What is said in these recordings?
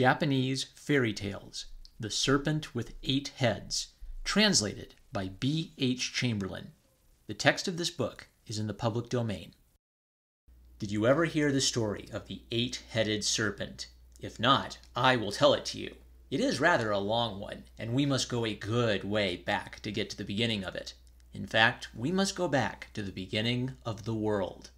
Japanese Fairy Tales The Serpent with Eight Heads, translated by B. H. Chamberlain. The text of this book is in the public domain. Did you ever hear the story of the eight headed serpent? If not, I will tell it to you. It is rather a long one, and we must go a good way back to get to the beginning of it. In fact, we must go back to the beginning of the world.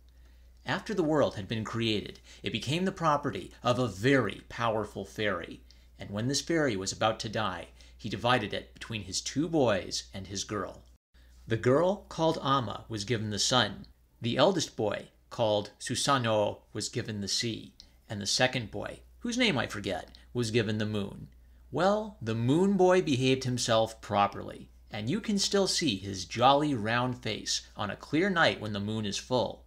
After the world had been created, it became the property of a very powerful fairy, and when this fairy was about to die, he divided it between his two boys and his girl. The girl, called Amma, was given the sun. The eldest boy, called Susanoo, was given the sea, and the second boy, whose name I forget, was given the moon. Well, the moon boy behaved himself properly, and you can still see his jolly round face on a clear night when the moon is full.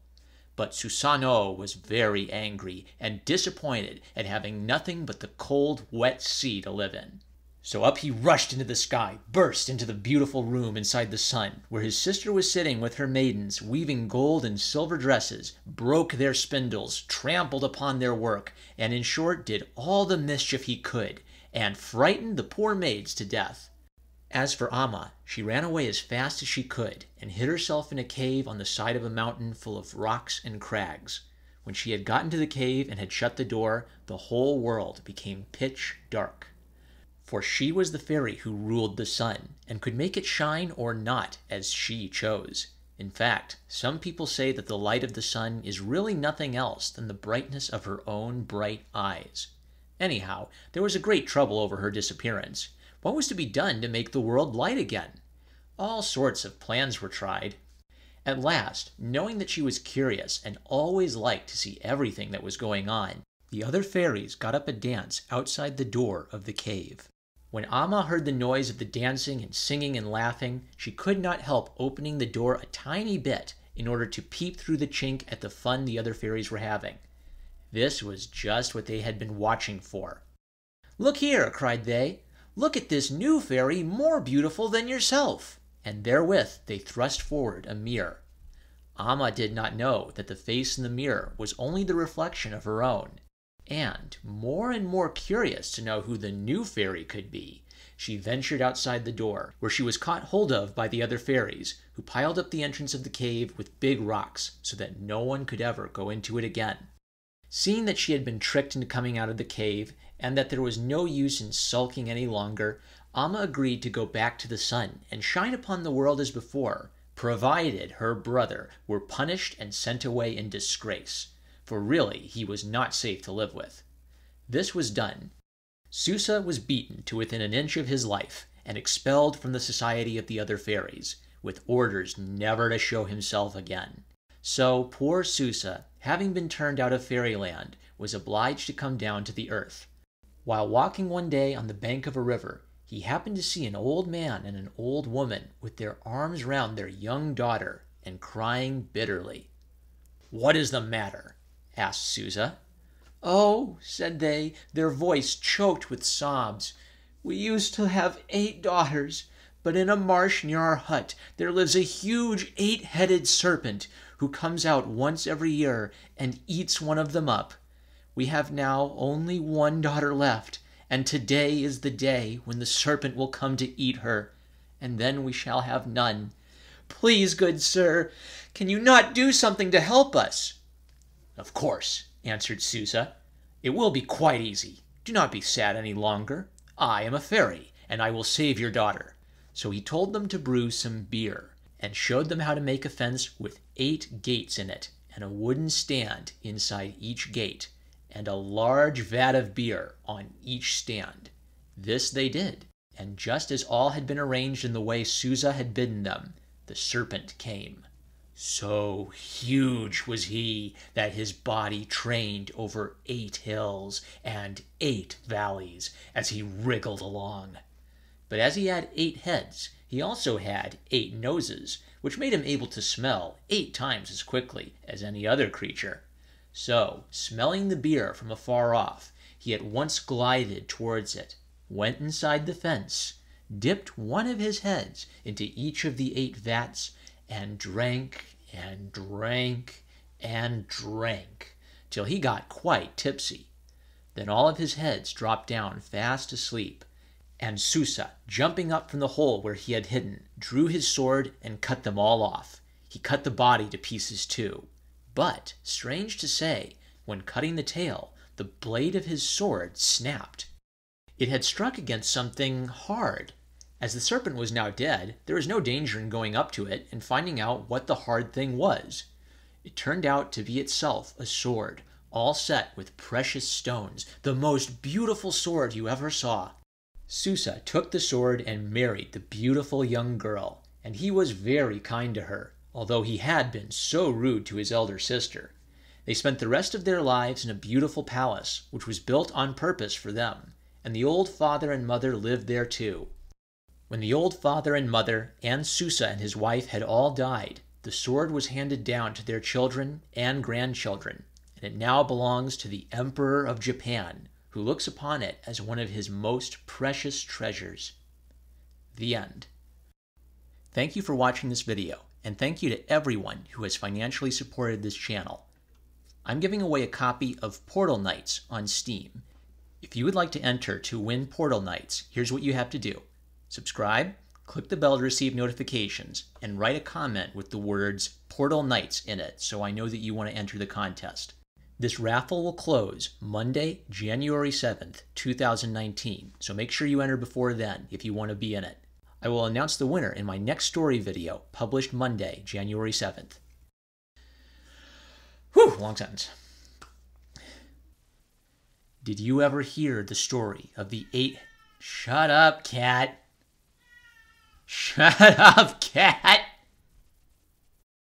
But Susano was very angry and disappointed at having nothing but the cold, wet sea to live in. So up he rushed into the sky, burst into the beautiful room inside the sun, where his sister was sitting with her maidens, weaving gold and silver dresses, broke their spindles, trampled upon their work, and in short did all the mischief he could, and frightened the poor maids to death. As for Amma, she ran away as fast as she could, and hid herself in a cave on the side of a mountain full of rocks and crags. When she had got into the cave and had shut the door, the whole world became pitch dark. For she was the fairy who ruled the sun, and could make it shine or not as she chose. In fact, some people say that the light of the sun is really nothing else than the brightness of her own bright eyes. Anyhow, there was a great trouble over her disappearance. What was to be done to make the world light again? All sorts of plans were tried. At last, knowing that she was curious and always liked to see everything that was going on, the other fairies got up a dance outside the door of the cave. When Amma heard the noise of the dancing and singing and laughing, she could not help opening the door a tiny bit in order to peep through the chink at the fun the other fairies were having. This was just what they had been watching for. Look here, cried they. Look at this new fairy more beautiful than yourself. And therewith they thrust forward a mirror. Amma did not know that the face in the mirror was only the reflection of her own. And, more and more curious to know who the new fairy could be, she ventured outside the door, where she was caught hold of by the other fairies, who piled up the entrance of the cave with big rocks so that no one could ever go into it again. Seeing that she had been tricked into coming out of the cave, and that there was no use in sulking any longer, Amma agreed to go back to the sun and shine upon the world as before, provided her brother were punished and sent away in disgrace, for really he was not safe to live with. This was done. Susa was beaten to within an inch of his life and expelled from the society of the other fairies, with orders never to show himself again. So poor Susa, having been turned out of fairyland, was obliged to come down to the earth. While walking one day on the bank of a river, he happened to see an old man and an old woman with their arms round their young daughter and crying bitterly. What is the matter? asked Susa. Oh, said they, their voice choked with sobs, we used to have eight daughters, but in a marsh near our hut there lives a huge eight headed serpent who comes out once every year and eats one of them up. We have now only one daughter left, and today is the day when the serpent will come to eat her, and then we shall have none. Please, good sir, can you not do something to help us? Of course, answered Susa. It will be quite easy. Do not be sad any longer. I am a fairy, and I will save your daughter. So he told them to brew some beer, and showed them how to make a fence with eight gates in it, and a wooden stand inside each gate and a large vat of beer on each stand. This they did, and just as all had been arranged in the way Susa had bidden them, the serpent came. So huge was he that his body trained over eight hills and eight valleys as he wriggled along. But as he had eight heads, he also had eight noses, which made him able to smell eight times as quickly as any other creature. So, smelling the beer from afar off, he at once glided towards it, went inside the fence, dipped one of his heads into each of the eight vats, and drank and drank and drank till he got quite tipsy. Then all of his heads dropped down fast asleep, and Susa, jumping up from the hole where he had hidden, drew his sword and cut them all off. He cut the body to pieces too. But, strange to say, when cutting the tail, the blade of his sword snapped. It had struck against something hard. As the serpent was now dead, there was no danger in going up to it and finding out what the hard thing was. It turned out to be itself a sword, all set with precious stones, the most beautiful sword you ever saw. Susa took the sword and married the beautiful young girl, and he was very kind to her, although he had been so rude to his elder sister. They spent the rest of their lives in a beautiful palace, which was built on purpose for them and the old father and mother lived there too. When the old father and mother and Susa and his wife had all died, the sword was handed down to their children and grandchildren, and it now belongs to the Emperor of Japan, who looks upon it as one of his most precious treasures. The end. Thank you for watching this video, and thank you to everyone who has financially supported this channel. I'm giving away a copy of Portal Knights on Steam, if you would like to enter to win Portal Knights, here's what you have to do subscribe, click the bell to receive notifications, and write a comment with the words Portal Knights in it so I know that you want to enter the contest. This raffle will close Monday, January 7th, 2019, so make sure you enter before then if you want to be in it. I will announce the winner in my next story video, published Monday, January 7th. Whew, long sentence. Did you ever hear the story of the eight? Shut up, cat. Shut up, cat.